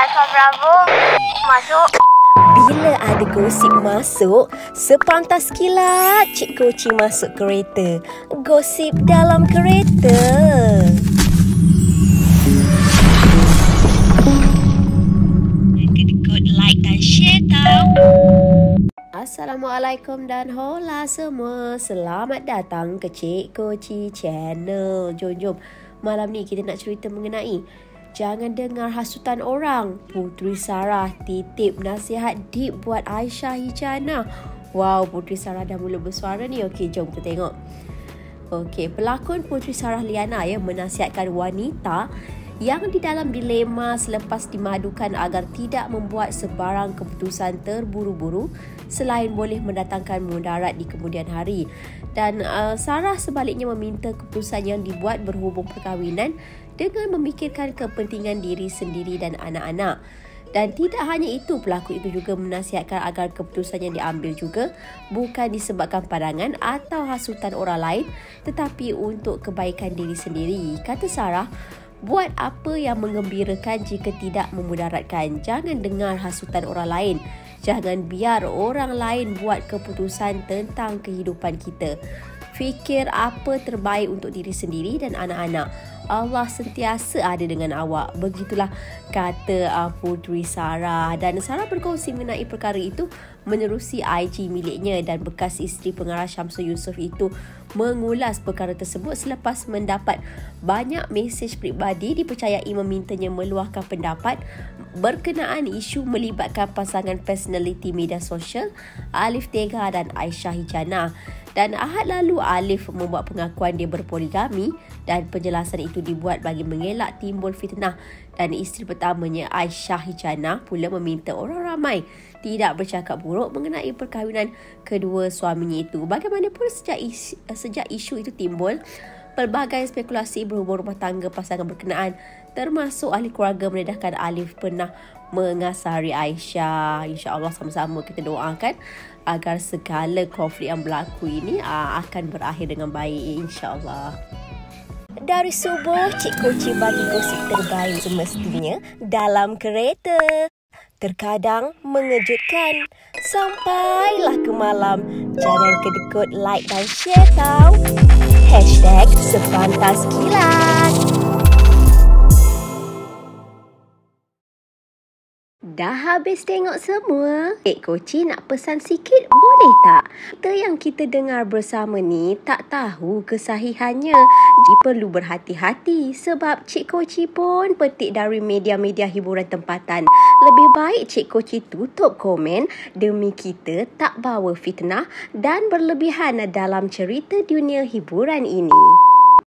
Alfa Bravo masuk. Bila ada gosip masuk, sepantas kilat Cik Koci masuk kereta. Gosip dalam kereta. Like dan share tau. Assalamualaikum dan hola semua. Selamat datang ke Cik Koci Channel. Jom, jom. Malam ni kita nak cerita mengenai Jangan dengar hasutan orang. Putri Sarah titip nasihat deep buat Aisyah Hijana. Wow, Putri Sarah dah mula bersuara ni. Okey, jom kita tengok. Okey, pelakon Putri Sarah Liana ya menasihatkan wanita yang di dalam dilema selepas dimadukan agar tidak membuat sebarang keputusan terburu-buru selain boleh mendatangkan mudarat di kemudian hari. Dan uh, Sarah sebaliknya meminta keputusan yang dibuat berhubung perkahwinan dengan memikirkan kepentingan diri sendiri dan anak-anak. Dan tidak hanya itu, pelaku itu juga menasihatkan agar keputusan yang diambil juga bukan disebabkan pandangan atau hasutan orang lain tetapi untuk kebaikan diri sendiri. Kata Sarah, buat apa yang mengembirakan jika tidak memudaratkan. Jangan dengar hasutan orang lain. Jangan biar orang lain buat keputusan tentang kehidupan kita. Fikir apa terbaik untuk diri sendiri dan anak-anak. Allah sentiasa ada dengan awak. Begitulah kata uh, Putri Sarah. Dan Sarah berkongsi mengenai perkara itu menerusi IG miliknya dan bekas isteri pengarah Syamsul Yusof itu mengulas perkara tersebut selepas mendapat banyak mesej peribadi dipercayai memintanya meluahkan pendapat berkenaan isu melibatkan pasangan personaliti media sosial Alif Tega dan Aisyah Hijana. Dan Ahad lalu Alif membuat pengakuan dia berpoligami dan penjelasan itu dibuat bagi mengelak timbul fitnah dan isteri pertamanya Aisyah Hijana pula meminta orang ramai tidak bercakap buruk mengenai perkahwinan kedua suaminya itu. Bagaimanapun sejak isu, sejak isu itu timbul, pelbagai spekulasi berhubung rumah tangga pasangan berkenaan termasuk ahli keluarga mendedahkan Alif pernah mengasari Aisyah. InsyaAllah sama-sama kita doakan agar segala konflik yang berlaku ini uh, akan berakhir dengan baik insyaAllah. Dari subuh, Cik Koci bagi gosip terbaik semestinya dalam kereta. Terkadang mengejutkan. Sampailah ke malam. Jangan kedekut like dan share tau. Hashtag sepantas. Dah habis tengok semua? Cik Koci nak pesan sikit boleh tak? Kita yang kita dengar bersama ni tak tahu kesahihannya. Jadi perlu berhati-hati sebab Cik Koci pun petik dari media-media hiburan tempatan. Lebih baik Cik Koci tutup komen demi kita tak bawa fitnah dan berlebihan dalam cerita dunia hiburan ini.